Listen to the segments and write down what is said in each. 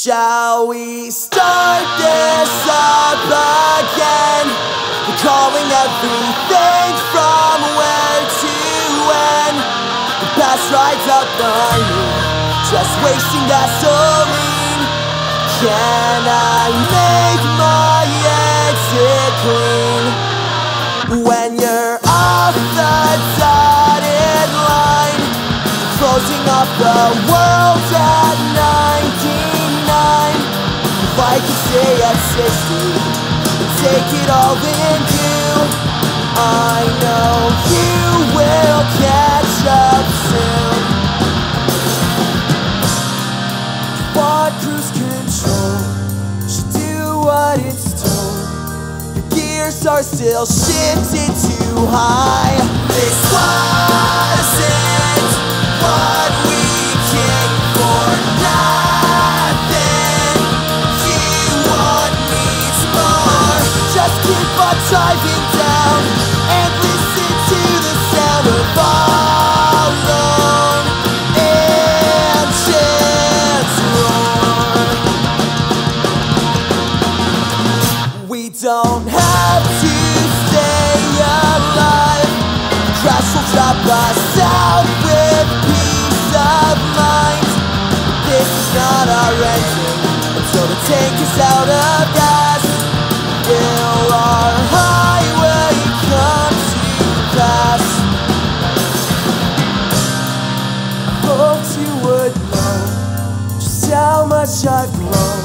Shall we start this up again? We're calling everything from where to when The past rides up behind me Just wasting gasoline Can I make my exit clean? When you're off the dotted line Closing off the world at 99 If I could stay at 60 and take it all in you. I know you will catch up soon. Quad cruise control. Should do what it's told. The gears are still shifted too high. This wasn't driving down And listen to the sound of our own engines roar We don't have to stay alive. Crash will drop us out with peace of mind. This is not our ending until the tank is out of gas. Hoped you would know just how much I've grown.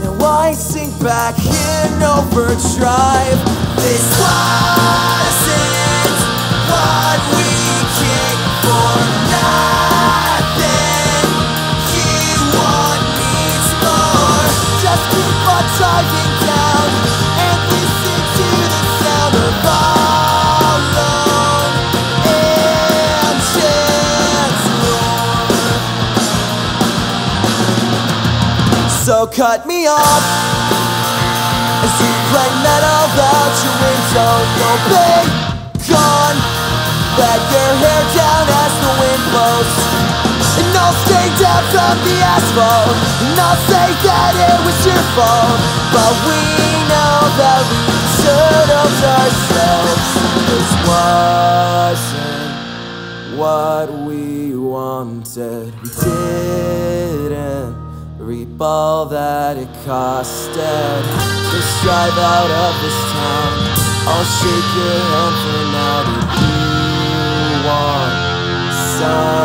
Now I sink back in overdrive. This wasn't what we came for. Nothing you want needs more. Just keep on driving So cut me off. As you play metal out your window Go big, gone. Let your hair down as the wind blows. And I'll stay down from the asphalt. And I'll say that it was your fault. But we know that we have ourselves. This wasn't what we wanted. We didn't reap all that it costed. Just drive out of this town. I'll shake your hand for now Did you want something